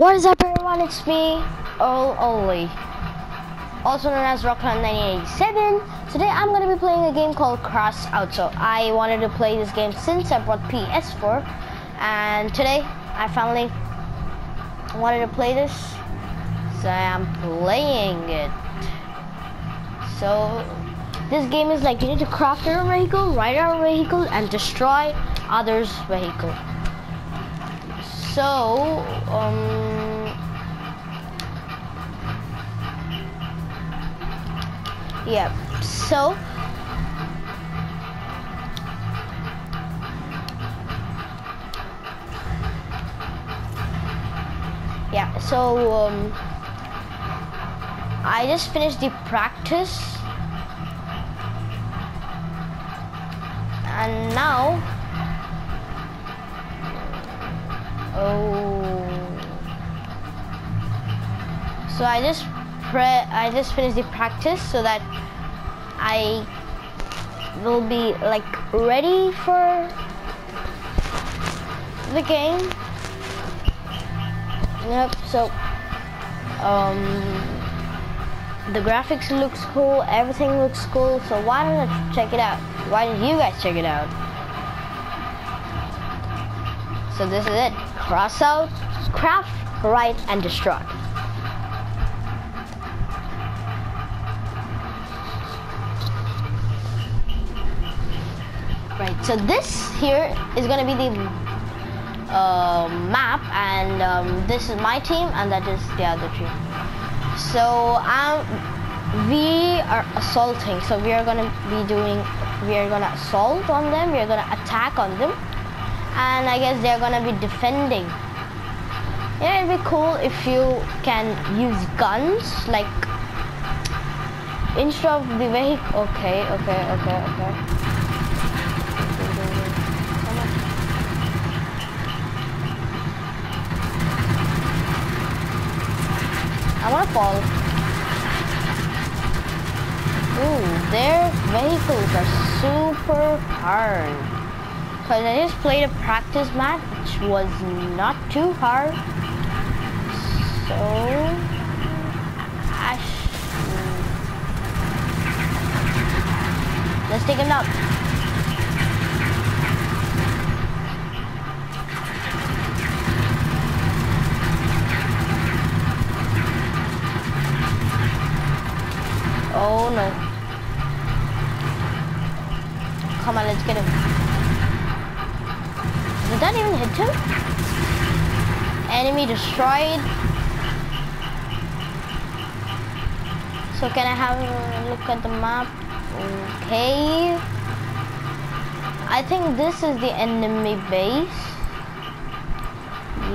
What is up everyone, it's me, Earl Only, also known as Rockland1987. Today I'm going to be playing a game called Crossout. So I wanted to play this game since I brought PS4 and today I finally wanted to play this. So I'm playing it. So this game is like you need to craft your vehicle, ride our vehicle and destroy others' vehicle so um yeah so yeah so um I just finished the practice and now Oh. So I just pre I just finished the practice so that I will be like ready for the game. Yep, so um the graphics looks cool, everything looks cool, so why don't I check it out? Why don't you guys check it out? So this is it Crossout, craft, write, and destroy. Right, so this here is gonna be the uh, map, and um, this is my team, and that is the other team. So um, we are assaulting, so we are gonna be doing, we are gonna assault on them, we are gonna attack on them and I guess they're gonna be defending. Yeah, it'd be cool if you can use guns, like instead of the vehicle. Okay, okay, okay, okay. I wanna fall. Ooh, their vehicles are super hard. Because I just played a practice match, which was not too hard. So, Ash. Let's take him out. Oh no. Come on, let's get him. Did that even hit him? Enemy destroyed. So can I have a look at the map? Okay. I think this is the enemy base.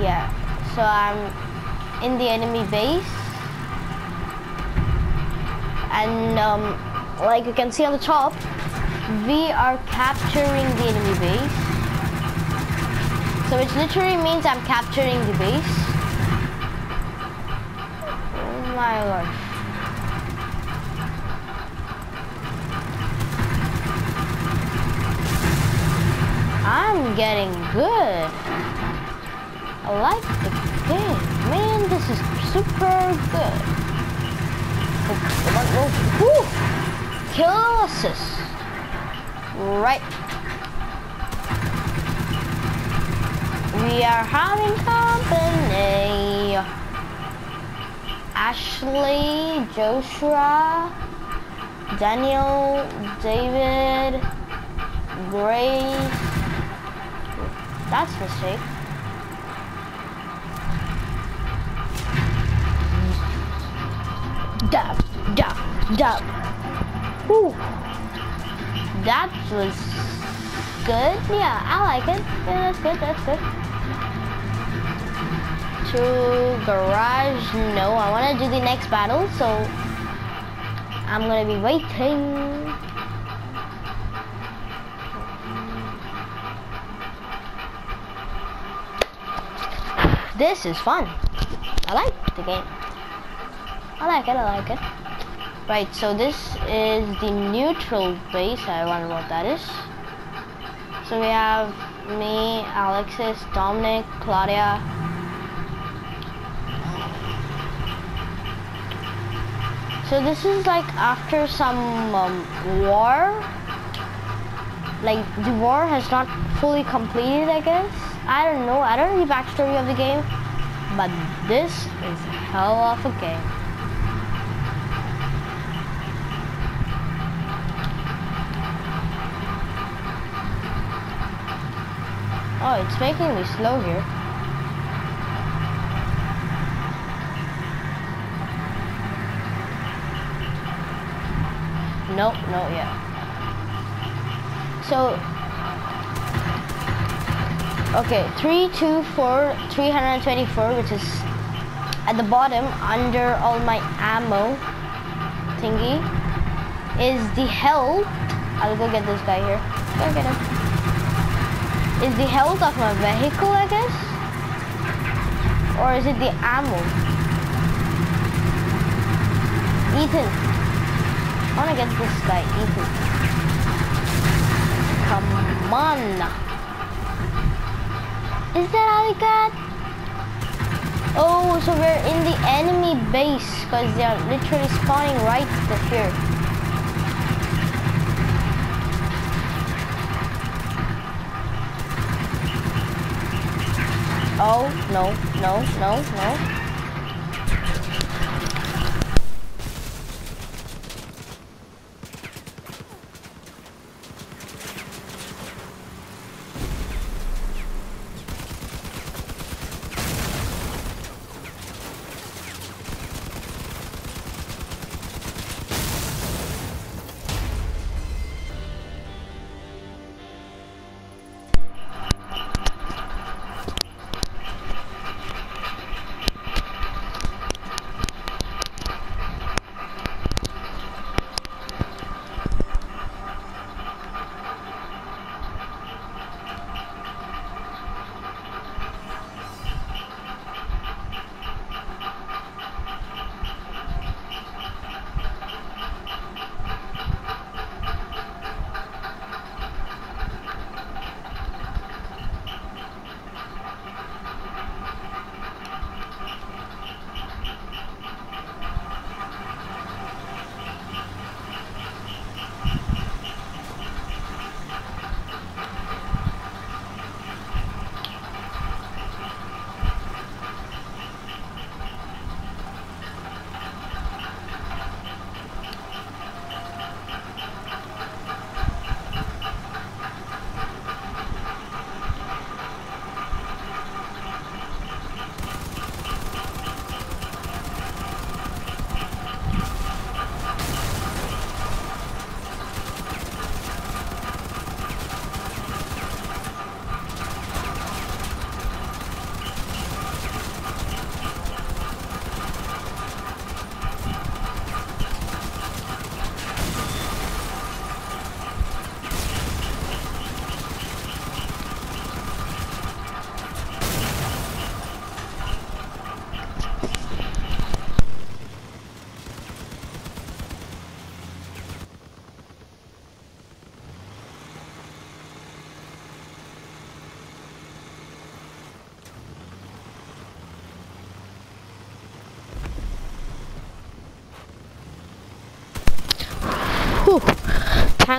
Yeah. So I'm in the enemy base. And um, like you can see on the top, we are capturing the enemy base. So which literally means I'm capturing the base. Oh my lord. I'm getting good. I like the game. Man, this is super good. Oh, Kill assist. Right. We are having company. Ashley, Joshua, Daniel, David, Grace. That's a mistake. Dab, dab, dab. Whew. That was good. Yeah, I like it. Yeah, that's good, that's good to garage. No, I want to do the next battle, so I'm going to be waiting. This is fun. I like the game. I like it, I like it. Right, so this is the neutral base. I wonder what that is. So we have me, Alexis, Dominic, Claudia. So this is like after some um, war. Like the war has not fully completed, I guess. I don't know. I don't know the backstory of the game, but this is hell of a game. Oh, it's making me slow here. Nope, no, yeah. So, okay, 324, 324, which is at the bottom under all my ammo thingy, is the health. I'll go get this guy here. Go get him. Is the health of my vehicle, I guess? Or is it the ammo? Ethan, I wanna get this guy Ethan. Come on. Is that all you got? Oh, so we're in the enemy base because they are literally spawning right here. Oh, no, no, no, no.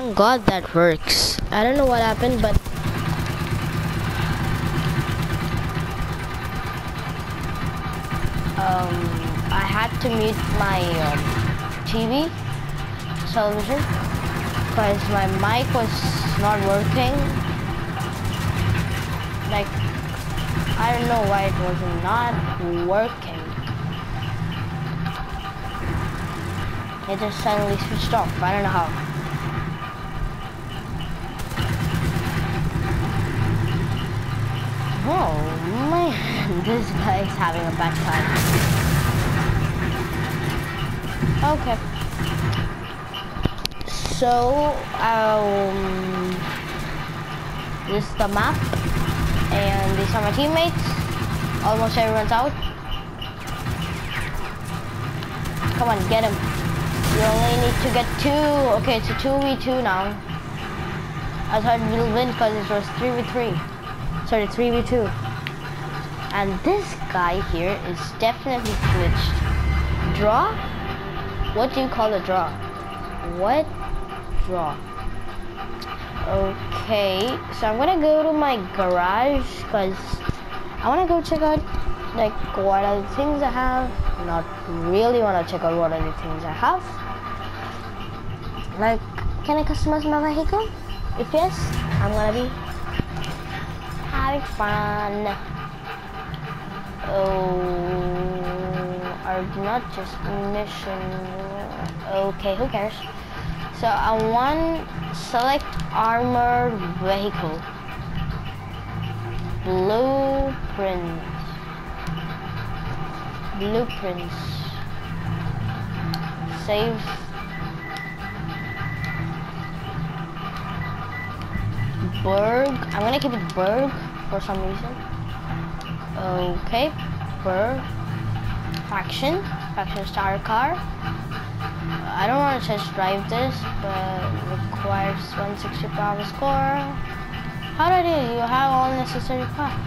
Thank God that works. I don't know what happened, but um, I had to mute my um, TV television because my mic was not working. Like, I don't know why it was not working. It just suddenly switched off. I don't know how. Oh man, this guy is having a bad time. Okay. So, um, this is the map, and these are my teammates. Almost everyone's out. Come on, get him. You only need to get two. Okay, it's a 2v2 now. I thought we'll win because it was 3v3. Sorry, 3v2. And this guy here is definitely glitched. Draw? What do you call a draw? What draw? Okay, so I'm gonna go to my garage because I wanna go check out like what other things I have. Not really wanna check out what other things I have. Like, can I customize my vehicle? If yes, I'm gonna be fun. Oh, are not just mission. Okay, who cares? So I want select armored vehicle. Blueprint. Blueprints. Save. Berg. I'm gonna keep it Berg for some reason. Okay. Berg. Faction. Faction star car. I don't want to test drive this, but requires 160 power score. How did you? You have all necessary parts.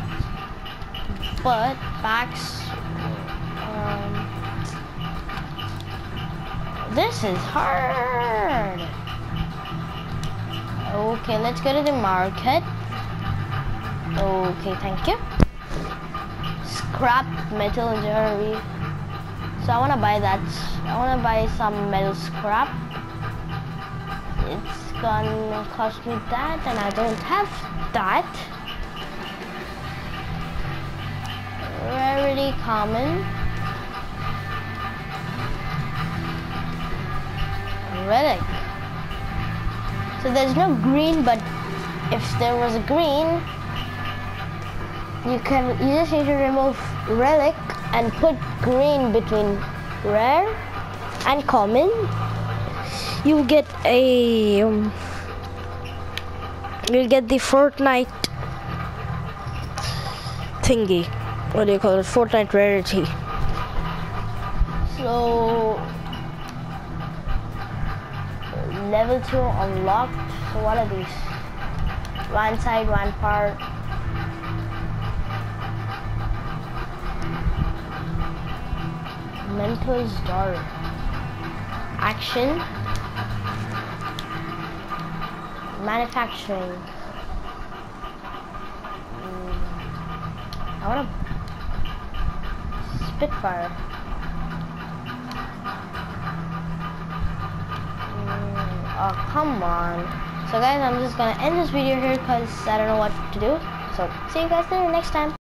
But packs. Um, this is hard. Okay, let's go to the market. Okay, thank you. Scrap metal jewelry. So I want to buy that. I want to buy some metal scrap. It's gonna cost me that, and I don't have that. Rarity common. Relic. So there's no green, but if there was a green, you can you just need to remove relic and put green between rare and common. You get a um, you'll get the Fortnite thingy. What do you call it? Fortnite rarity. So level two unlocked. So what are these? One side, one part. Mentor's daughter. Action. Manufacturing. Mm, I want to Spitfire. Mm, oh, come on. So guys, I'm just gonna end this video here because I don't know what to do. So see you guys next time.